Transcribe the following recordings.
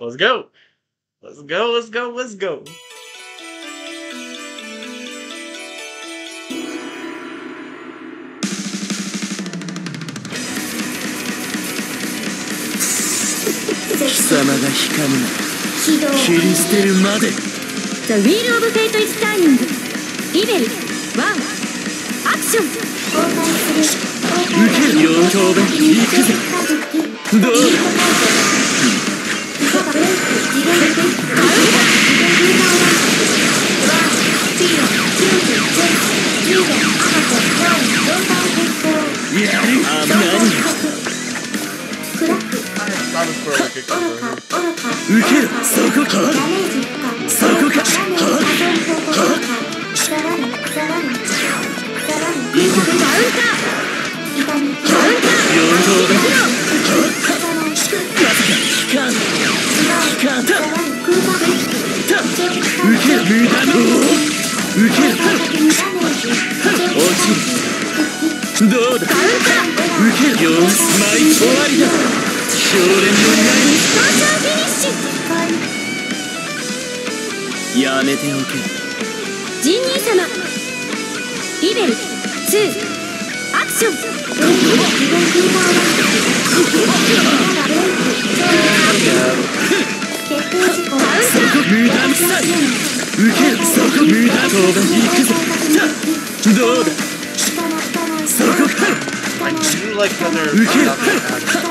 Let's go. Let's go, let's go, let's go. The Wheel of Fate is turning リベル1アクション受けるよ教鞭行くぜどうややめておけジンニー様リベル2アクション like how they're Okay. not that た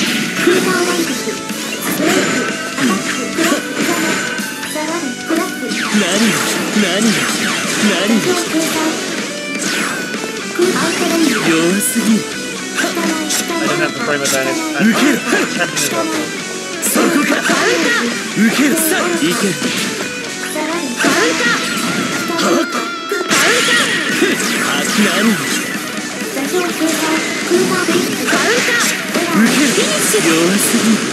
I didn't have the frame advantage. I 受ける attempted it up. そこか受けるさいけるはっあ何が受ける弱すぎる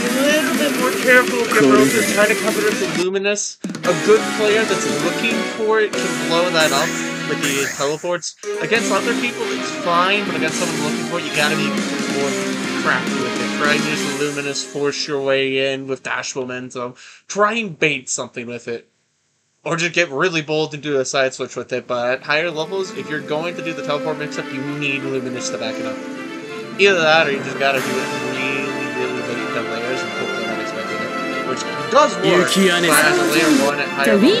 A little bit more careful with your rope. You're trying to cover it with luminous. A good player that's looking for it can blow that up with the teleports. Against other people, it's fine, but against someone looking for it, you gotta be more crafty with it. Try and use luminous, force your way in with dash momentum. Try and bait something with it. Or just get really bold and do a side switch with it, but at higher levels, if you're going to do the teleport mix-up, you need luminous to back it up. Either that, or you just gotta do it really, really late into layers and hope they're not expecting it. Which does work, Yuki but Ane- as a layer 1 at higher levels,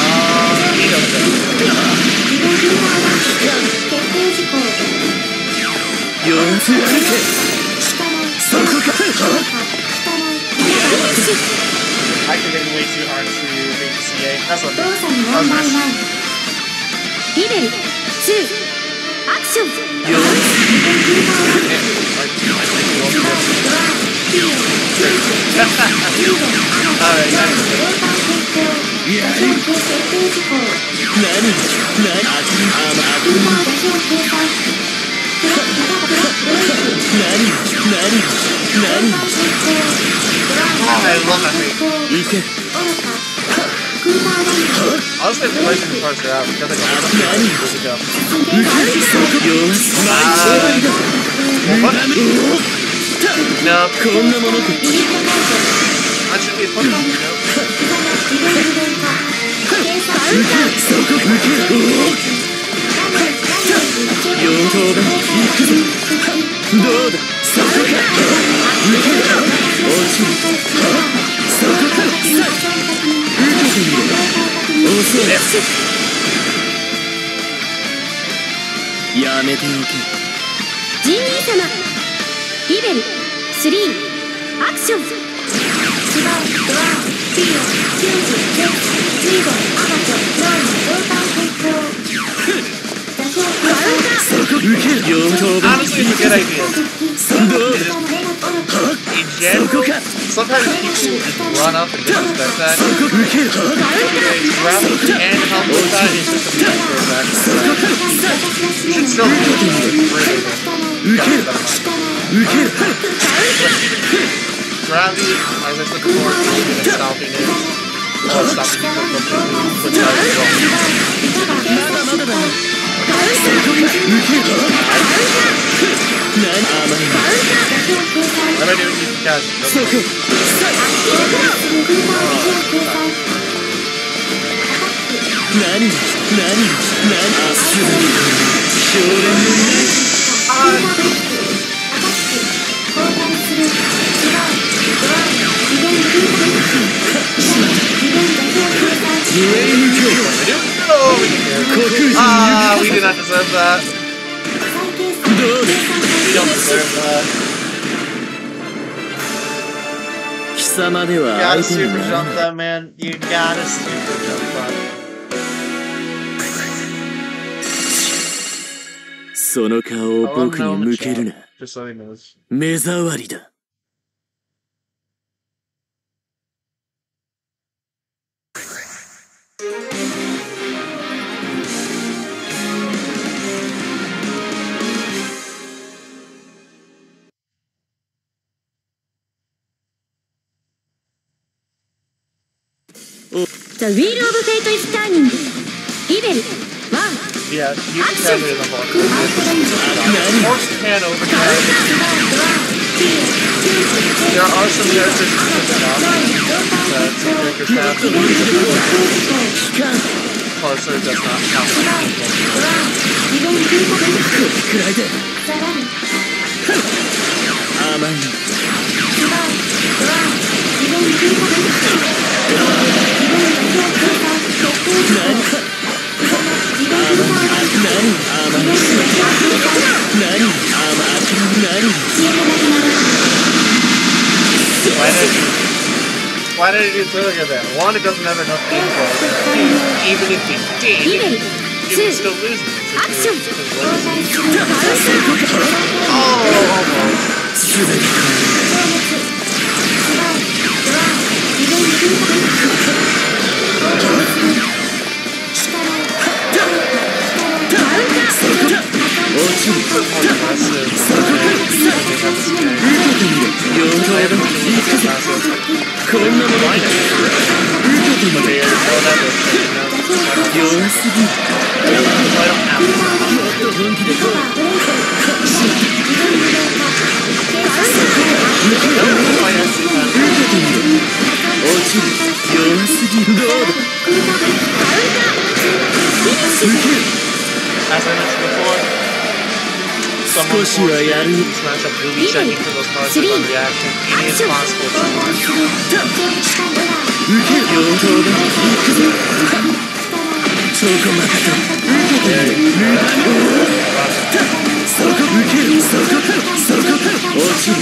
ああ、いいかもしれない。I can make it way too hard to beat the CA. That's what 動作に問題ないリベル2アクション弱す Alright, that's ぎるやる何何あ何何何 I love that thing. 行け Honestly, the placing parts are out because I got it. Really go. 受けるそこよしナイス終わりだ Well, what? やめておけ。ジニー様けるおっ妖刀だ行くぞどうだそこか受ける落ちるそこかさ受けてみろ遅いやめておけジンニー様リベル3アクションそこ受ける妖刀だ Honestly, it's a good idea. どうだ In そ general, こか sometimes people just run up and disrespect that. そこ受ける Okay, grappling can help with that. It's just a matter of that. そこかさ You should still do it. Really, 受ける受ける Gravity, as I said before, is really good at stopping it. Or stopping people from doing what's right and wrong. まだまだだそこか受ける何甘い What am I doing? You guys, そこさ何が何が何あすぐに少年の Ah, we did not deserve that. We don't deserve that. 貴様では Gotta super jump that, man. You gotta super jump that. その顔を僕 want に to 向けるな Just so he knows. 目障りだ The Wheel of Fate is turning リベル1 Yeah, you can have it in the box. Force can overdrive. There are some characters who can stop that some characters have. 機関 Parser does not count. く Why did you? Why did you do look at that? One, it doesn't have enough info. Two, even if he did, リベル you would still lose it. アクション Oh, almost. 弱すぎるどうだ少しはやる。そこまでと受けてみるそこ受けるそこかそこか落ちる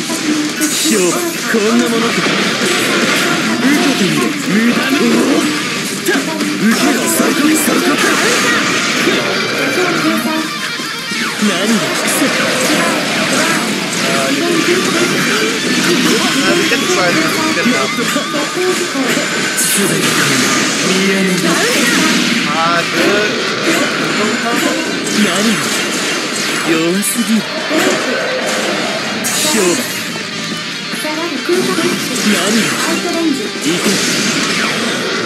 師匠こんなもの受けてみる無駄弱すぎる勝負アウトレンジ行け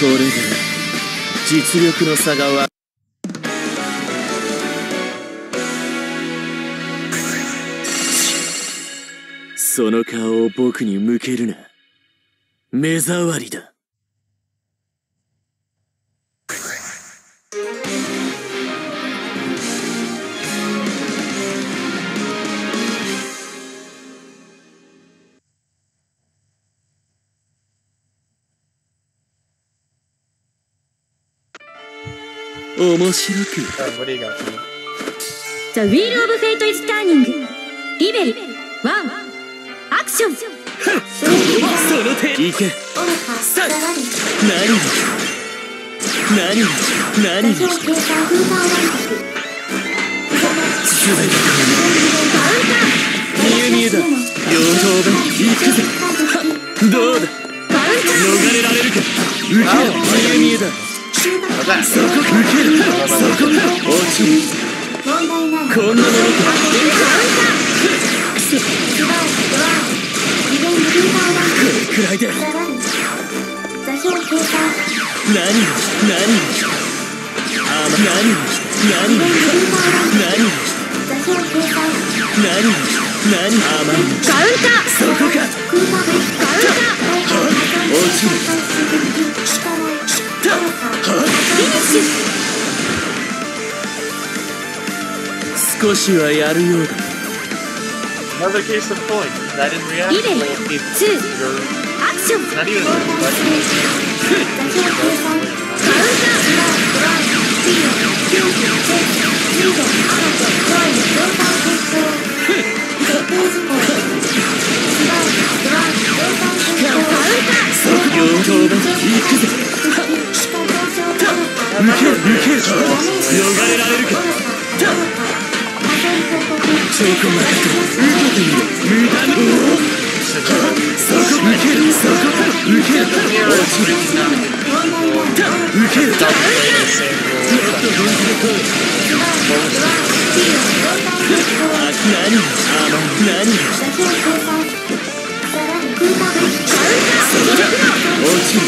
これで実力の差がわその顔を僕に向けるな目障りだ面白く。Uh, got for me? The Wheel of Fate is turning. リベル1アクションその手行け何？が何？が何？が座標警戒空間ランチ全て見え見えだ両方分行くぜどうだ逃れられるか受けろ受ける問題ないこんなのかスバイドライリベンジ空間ランチくらいで座標警戒何？が何？があま何？が何？が何？が座標警戒何？が何？が甘いカウンターそこかカウンタ落ちる力オルファーフィニッシュ少しはやるようだ Another case of point. That in reality, Even. well, if 2 you're アクション not even 方分行くぜ抜け抜け逃れられるかそこまでと受けてみろ無駄にそこ受けるそこ受ける mirror is really not 受ける doesn't play the same role. あ何が甘い何が落ちる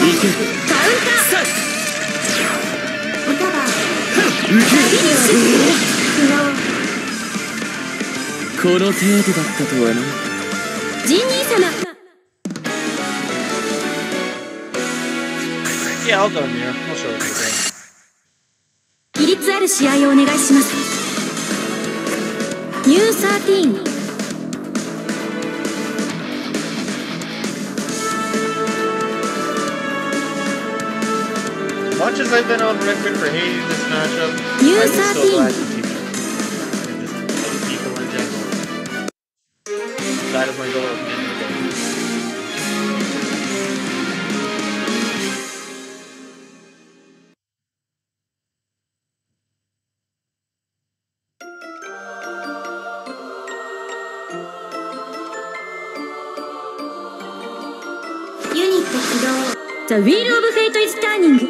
行けカウンター受けるこの程度だったとはなジニー様規律ある試合をお願いしますニューサーティーン as I've been on record for hating this matchup, You I'm 13. glad to keep it. And just other people in general. That is my goal at the end of the day. The Wheel of Fate is turning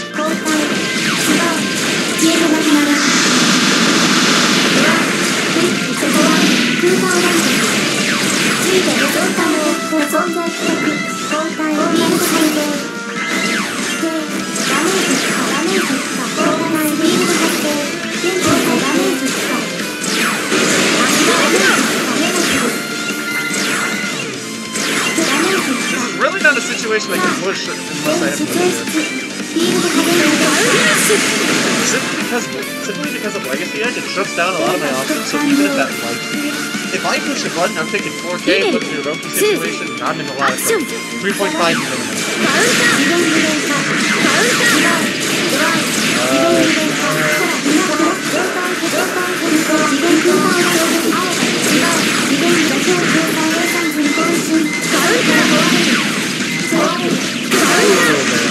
situation I can push unless I have to Simply because, simply because of Legacy Edge, it shuts down a lot of my options, so even if that, like, if I push a button, I'm taking 4k, but in a Roki situation, I'm in a lot of trouble. 3.5 is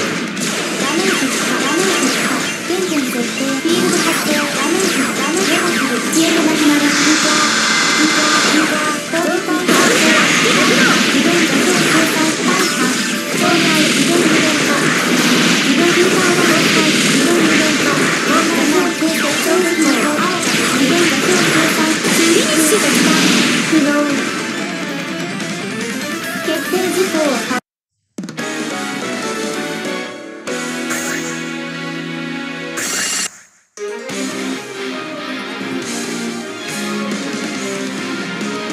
uh,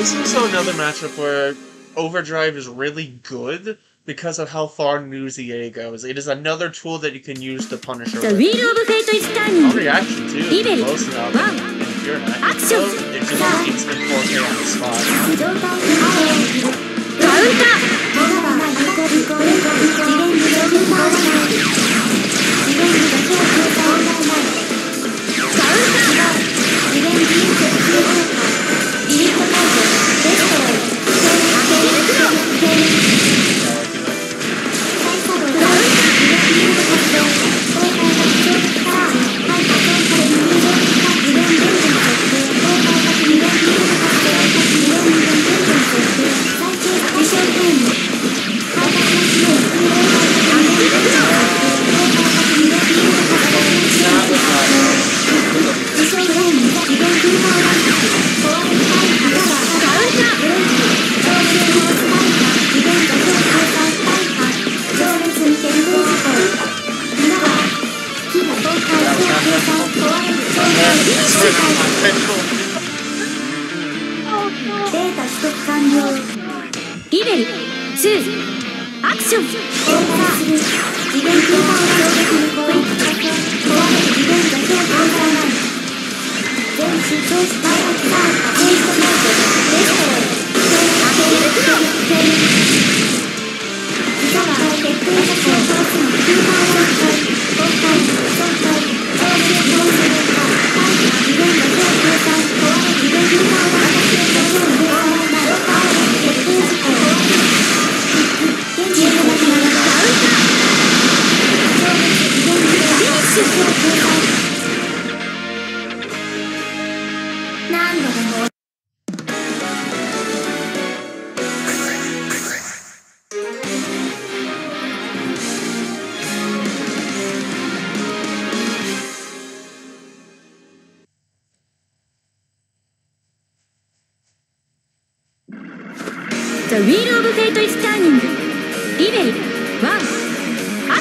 This is also another matchup where Overdrive is really good because of how far Newsy goes. It is another tool that you can use to punish her ザ・ウ with. ィール・オブ・フェイト・イズ・ターニン I'll グ reaction too. Even. Most of them. Wow. And if you're not, Action. so it just instant 4K on the spot. カウン The Wheel of Fate is turning リベル1ア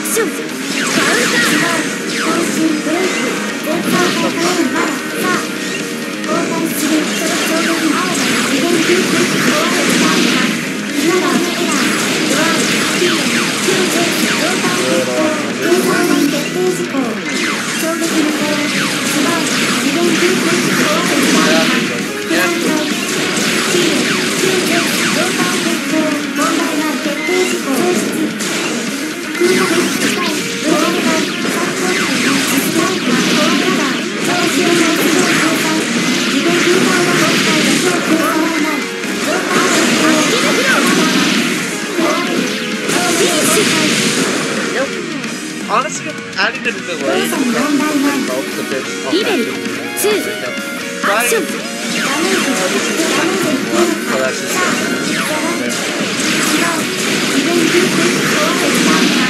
Honestly, adding in delay both the bits of Even. that Two. Try アク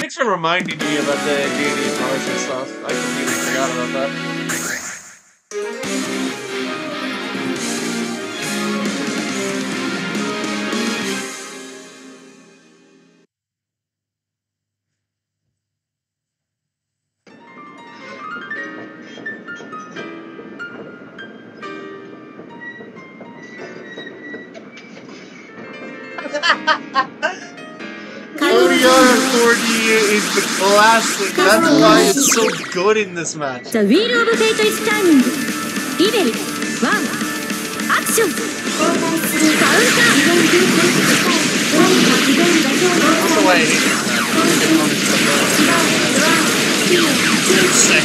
Thanks for reminding me about the D&D promotion stuff. I completely forgot about that. Classic. That's why it's so good in this match. The Wheel of Fate is turning. リベル1アクションカウンター That's the way. Sex.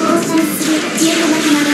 更新する消えるなく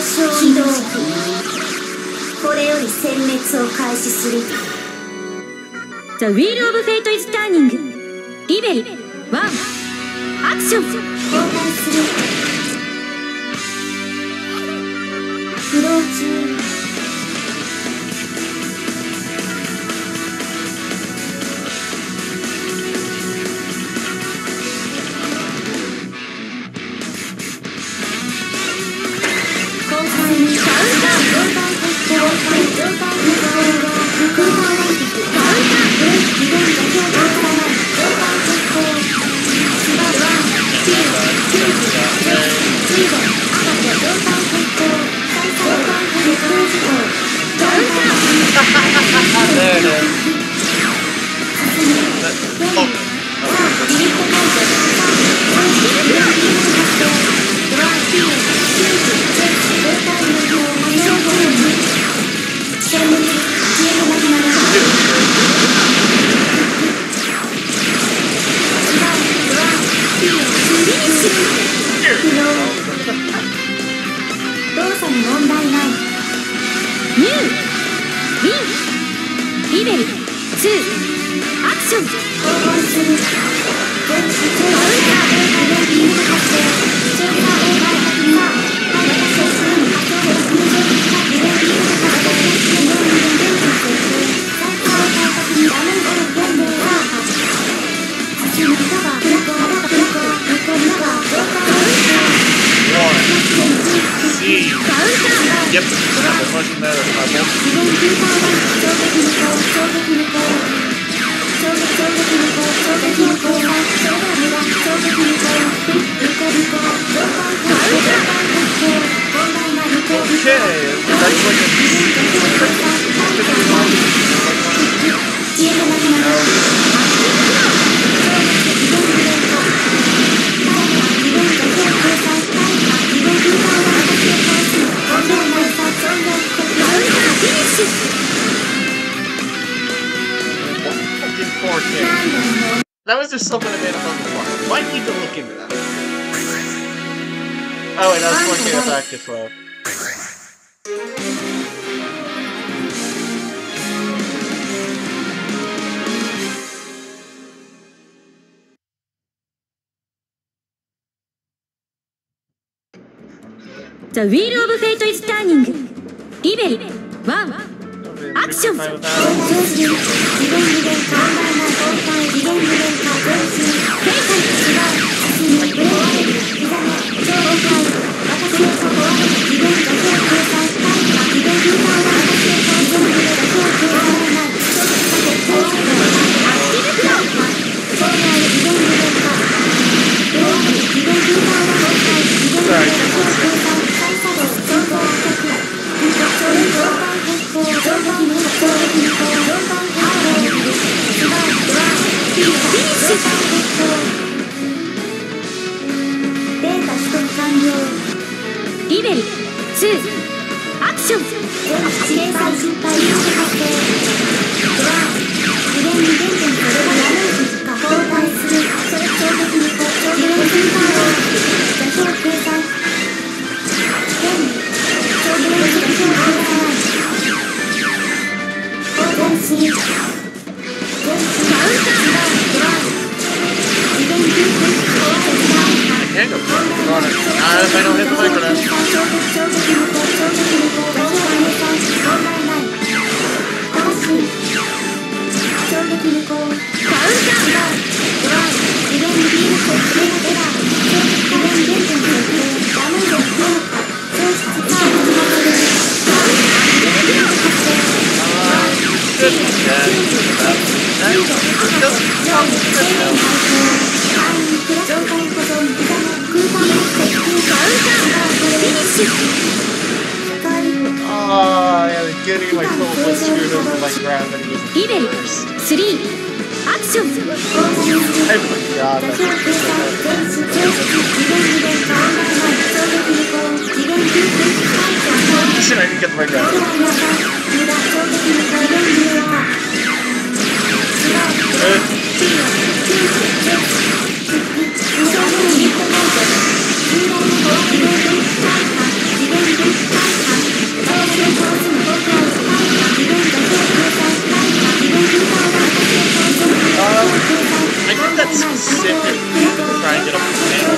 対象移動機これより殲滅を開始する。The Wheel of Fate is turning. リベリワンアクション交換する。不動中 because there's something made up on the. Might need to look into that. oh wait, that's Volcano Active Flow. The wheel of fate is turning. Evil. One. アクション。全身自分無限緩慢な交換自然害限化全身正解違う進むブレーデル刻め超崩壊私の底は自分だけを空間したいが自分空間は私の感情無限だけを超えらない一つだけ超えられないアクティブクロー将来自分無限化ブーデル自分空間は崩壊自分無限だけを空間再作動超合格運動変更 getting like over like gravity. Three. Action. Oh my god. Shit, I didn't get the right gravity. Uh. that specific. Try and get up to manual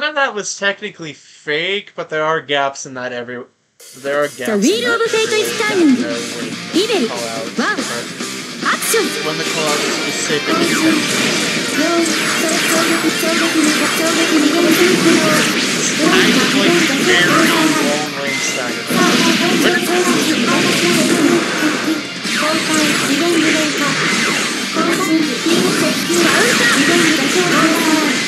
none of that was technically fake, but there are gaps in that every. There are gaps. The Wheel of Fate is turning. Even Wow. Action. When the call out is specific. I'm.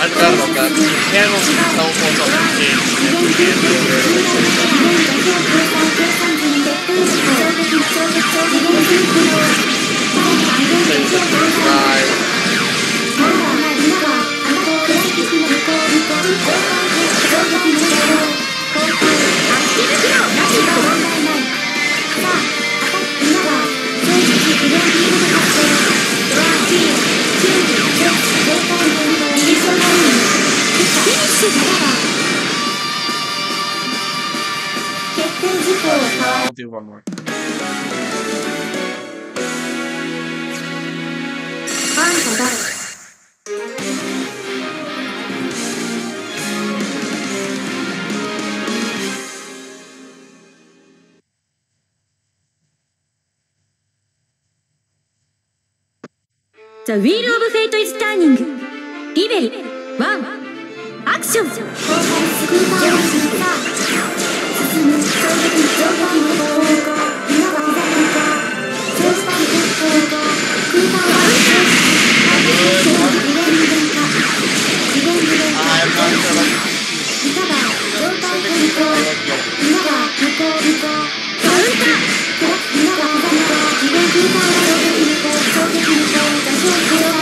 alzar rocas, seamos hasta un fondo Thank you. I'll do one more. The wheel of fate is turning. リベルワンアクション。公開スクーターを知った。進む衝撃上体の方向今は膝変更そうしたり結構空間は安定次元次元化次元次元化 I'm not sure like 膝が状態変更今は無効無効カウンター。プラス今は膝無効次元空間は衝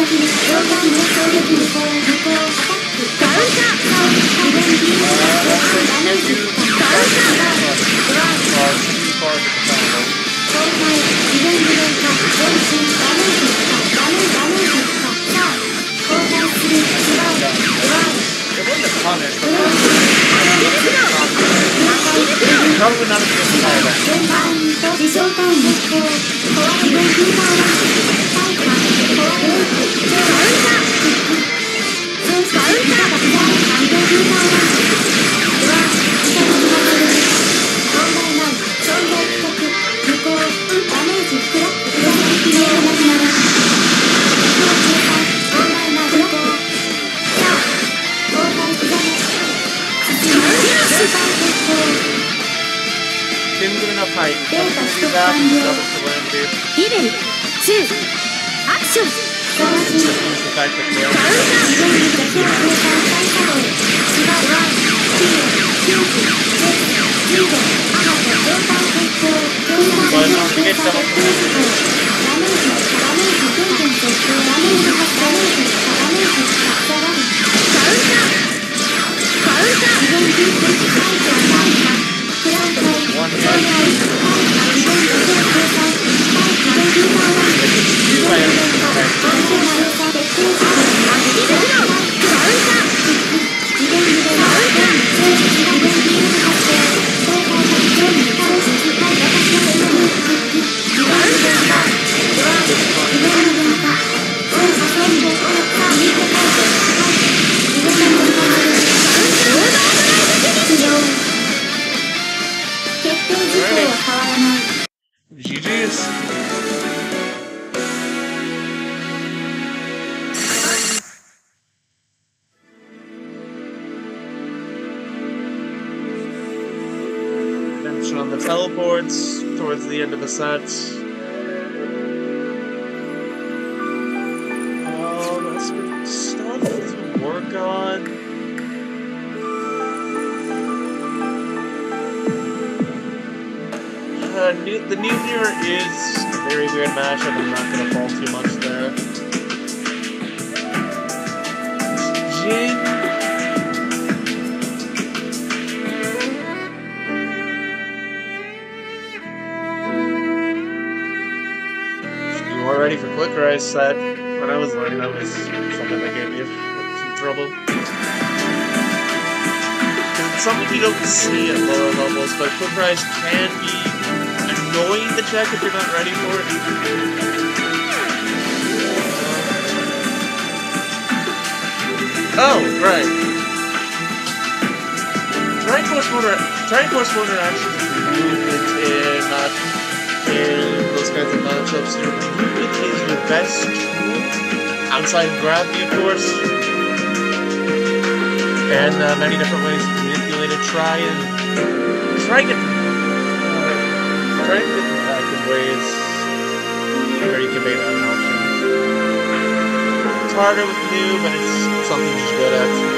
状態比率状態の衝撃無効無効アタックカウンター次元次元状態ダメージカウンター far, too far to the combo. 公開次元次元化全身ダメージ化ダメダメージ化さあ公開するスライドスライド It wasn't a comment, ス but ライド probably not a good call then. 全体と自状態熱光壊れる空間は対価壊れる超カウンターそうしたカウンターが左反動空間はうわ下に見らダメージクラック裏切りきれなくなる超中間問題ない無効さあ公開不ざめ進むスー。パー結構ション素晴らしい Just use the fact that カウンター自分にだけは空間再作動違うわ9 90 15アマと状態変更状態変更決定事項ダメージダメージ全点設定ダメージ発ダメージダメージ下がるカウンターカウンター自分空間対価対価クラウド状態対価自分だけは空間はい。はい You ready for quick rise set. When I was learning, that was something that gave me some trouble. It's something you don't see at lower levels, but quick rise can be annoying to check if you're not ready for it. Oh, right. Trying force motor, trying force motor actions in not in those kinds of matchups. Your movement is your best tool outside gravity, of course. And uh, many different ways to manipulate it. Try and try and get try and get them ways where you can make that an option. It's harder with new, but it's something she's good at.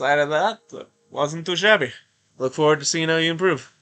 Side of that, wasn't too shabby. Look forward to seeing how you improve.